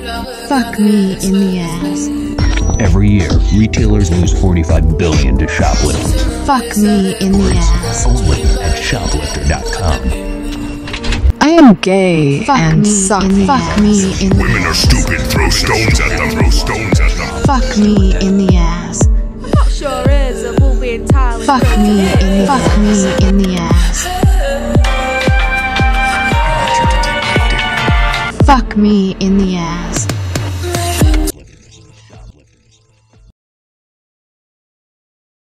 Fuck me in the ass. Every year, retailers lose 45 billion to shoplifting. Fuck me in the ass. Only at shoplifter.com. I am gay Fuck and me suck. in the Fuck ass. me in the Women are stupid. Throw stones at them. Throw stones at them. Fuck me in the ass. Sure is a movie entirely. Fuck me in the ass. fuck me in the ass. Fuck me in the ass.